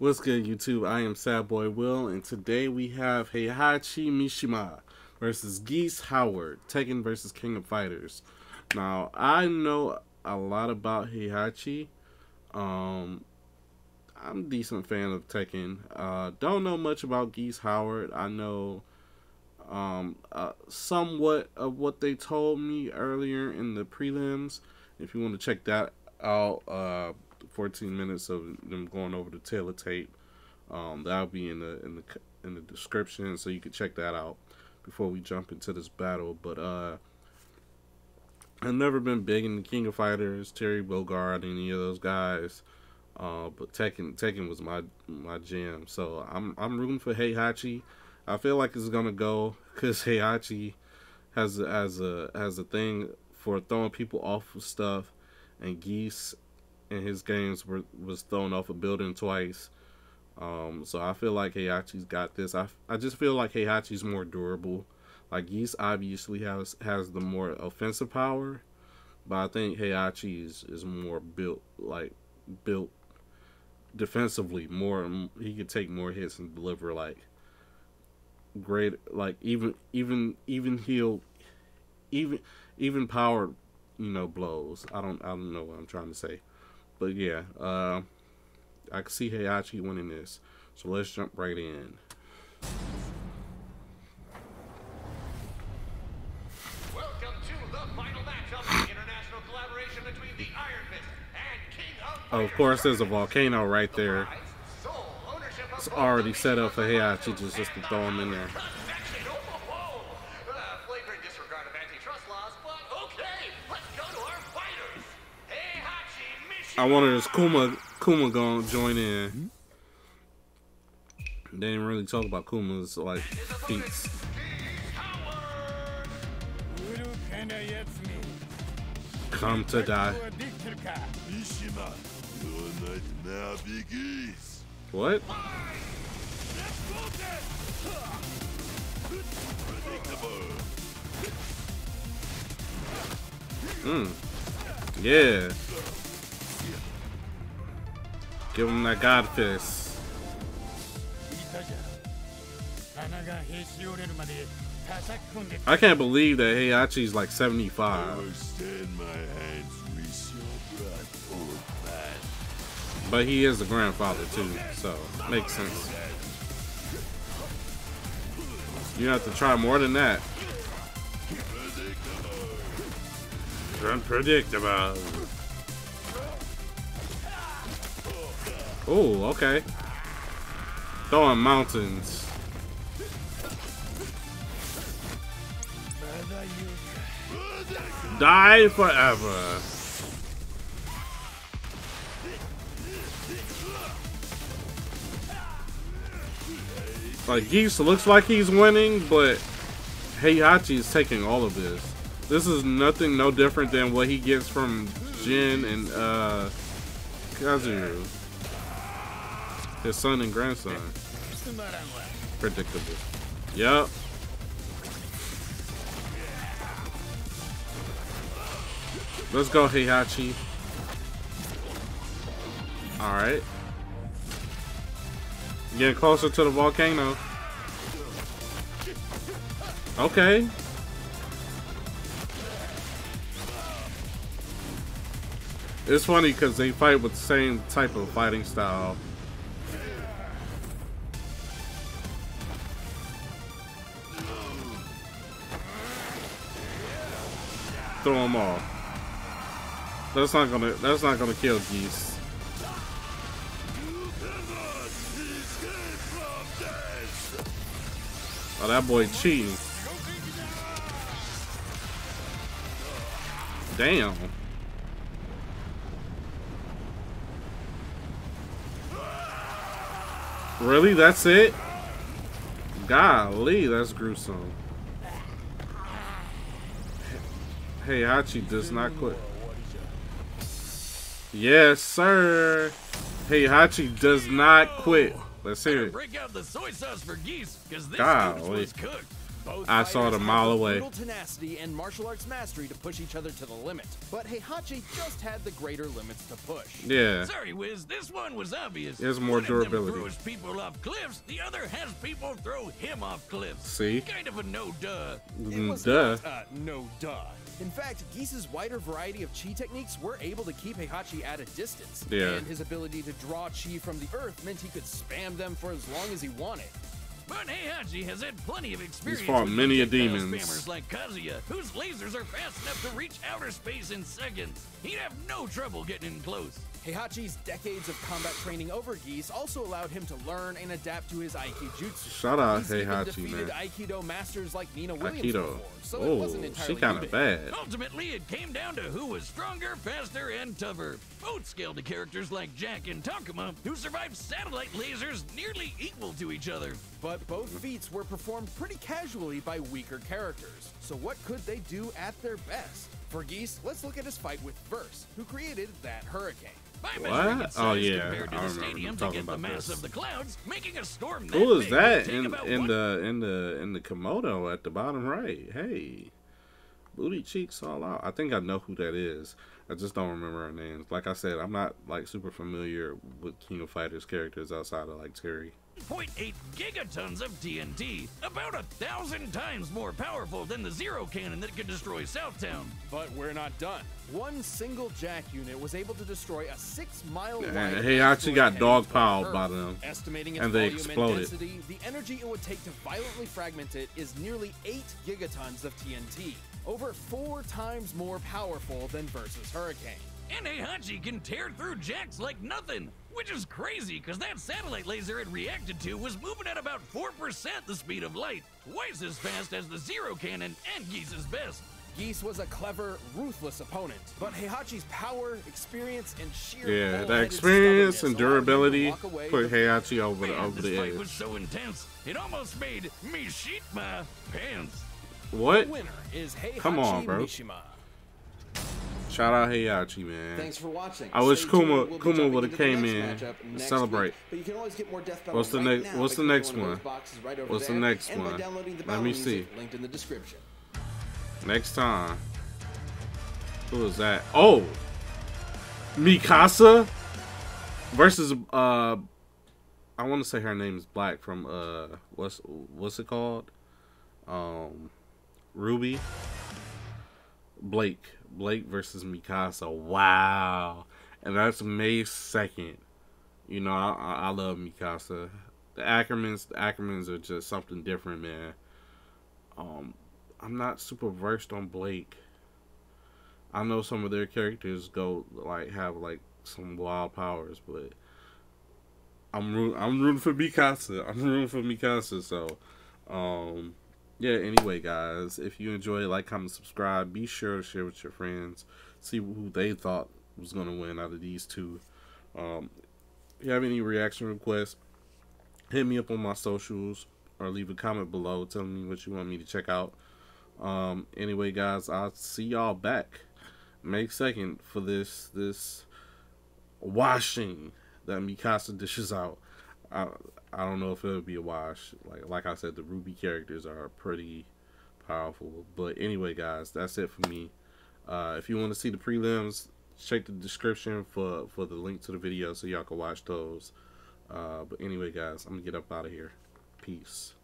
What's good, YouTube? I am Sad Boy Will, and today we have Heihachi Mishima versus Geese Howard, Tekken versus King of Fighters. Now, I know a lot about Heihachi. Um, I'm a decent fan of Tekken. Uh, don't know much about Geese Howard. I know um, uh, somewhat of what they told me earlier in the prelims. If you want to check that out, uh, 14 minutes of them going over the tail of tape. Um, that'll be in the in the in the description, so you can check that out before we jump into this battle. But uh, I've never been big in the King of Fighters, Terry Bogard, any of those guys. Uh, but Tekken Tekken was my my jam, so I'm I'm rooting for Heihachi. I feel like it's gonna go because Heihachi has has a has a thing for throwing people off of stuff, and Geese in his games were was thrown off a building twice. Um, so I feel like Heihachi's got this. I, I just feel like Heihachi's more durable. Like Geese obviously has has the more offensive power, but I think Heihachi is, is more built like built defensively. More he could take more hits and deliver like great like even even even heal even even powered you know blows. I don't I don't know what I'm trying to say. But yeah, uh, I can see Heihachi winning this. So let's jump right in. Welcome to the final match of the international collaboration between the Iron Fist and King of Oh, of course, there's a volcano right there. It's already set up for Heihachi just, just to throw him in there. I wanted his Kuma Kuma gonna join in. They didn't really talk about Kuma's like feats. Come to die. What? Mm. Yeah. Give him that God fist. I can't believe that Heihachi's like 75. But he is a grandfather too, so makes sense. You have to try more than that. Unpredictable. Oh, okay. Throwing mountains. Die forever. Like, Geese looks like he's winning, but Heihachi is taking all of this. This is nothing no different than what he gets from Jin and uh, his son and grandson. Predictable. Yep. Let's go, Heihachi. Alright. Getting closer to the volcano. Okay. It's funny because they fight with the same type of fighting style Throw them all. That's not gonna. That's not gonna kill geese. Oh, that boy cheating. Damn. Really? That's it? Golly, that's gruesome. Heihachi does not quit. Yes, sir. Heihachi does not quit. Let's hear it. Break out the soy sauce for geese, because this was cooked. Both I saw it a mile away. Tenacity and martial arts mastery to push each other to the limit. But Heihachi just had the greater limits to push. Yeah. Sorry, Wiz, this one was obvious. There's more one durability. throws people off cliffs, the other has people throw him off cliffs. See? Kind of a no duh. It Mm, was Duh. not, uh, no duh. In fact, Geese's wider variety of chi techniques were able to keep Heihachi at a distance. Yeah. And his ability to draw chi from the earth meant he could spam them for as long as he wanted. But Heihachi has had plenty of experience fought with many a projectile demons. spammers like Kazuya, whose lasers are fast enough to reach outer space in seconds. He'd have no trouble getting in close. Heihachi's decades of combat training over Geese also allowed him to learn and adapt to his Aikijutsu. Shout out He's even Heihachi, defeated man. Aikido masters like Nina Williams Aikido. before, so it oh, wasn't Oh, entirely she kind new of bad. Ultimately, it came down to who was stronger, faster, and tougher. Both scaled to characters like Jack and Takuma, who survived satellite lasers nearly equal to each other. But both feats were performed pretty casually by weaker characters. So what could they do at their best? For Geese, let's look at his fight with Verse, who created that hurricane. By What? Oh, yeah, I the remember stadium to talking about mass this. of the clouds, making a storm Who is that in in the in the in the Komodo at the bottom right? Hey, booty cheeks all out. I think I know who that is. I just don't remember her names. Like I said, I'm not like super familiar with King of Fighters characters outside of like Terry. 0.8 gigatons of TNT, about a thousand times more powerful than the zero cannon that could destroy Southtown. But we're not done. One single jack unit was able to destroy a six-mile Yeah, wide. he actually got asteroid dog heading toward piled by them. Estimating its and they exploded. and density, the energy it would take to violently fragment it is nearly eight gigatons of TNT, over four times more powerful than Verse's Hurricane. And Heihachi can tear through jacks like nothing, which is crazy because that satellite laser it reacted to was moving at about 4% the speed of light, twice as fast as the zero cannon and Geese's best. Geese was a clever, ruthless opponent, but Heihachi's power, experience, and sheer Yeah, that experience and allowed him to durability walk away put with the Heihachi over the Man, over this the fight was so intense, it almost made me shit my pants. What? The winner is Heihachi Come on, bro. Mishima. Shout out Heihachi, man. Thanks for watching. I wish Stay Kuma- We'll Kuma would've came in to celebrate. but you can always get more Death Battle What's the right next- what's the next one? right What's the next one? the Let me see. Linked in the description. Next time. Who is that? Oh, Mikasa versus uh, I want to say her name is Black from uh, what's what's it called? Um, RWBY. Blake. Blake versus Mikasa. Wow, and that's May second. You know, I, I I love Mikasa. The Ackermans, the Ackermans are just something different, man. Um, I'm not super versed on Blake. I know some of their characters go like have like some wild powers, but I'm root, I'm rooting for Mikasa. I'm rooting for Mikasa. So, um, yeah. Anyway, guys, if you enjoy like, comment, subscribe. Be sure to share with your friends. See who they thought was gonna win out of these two. Um, if you have any reaction requests, hit me up on my socials or leave a comment below telling me what you want me to check out. Um, anyway, guys, I'll see y'all back May second for this this washing that Mikasa dishes out. I I don't know if it'll be a wash. Like like I said, the RWBY characters are pretty powerful. But anyway, guys, that's it for me. Uh, if you want to see the prelims, check the description for for the link to the video so y'all can watch those. Uh, but anyway, guys, I'm gonna get up out of here. Peace.